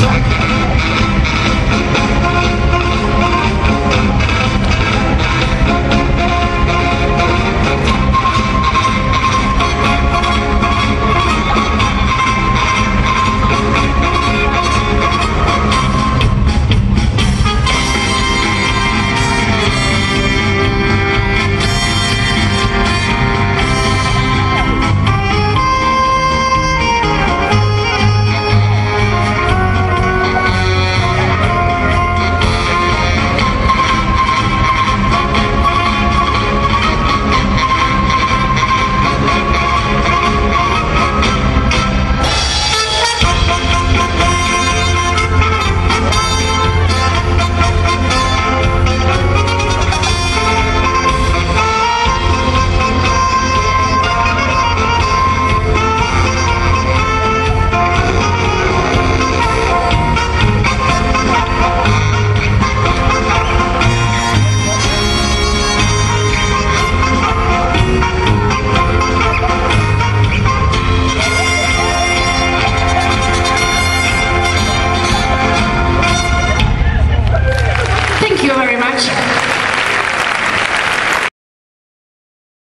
Suck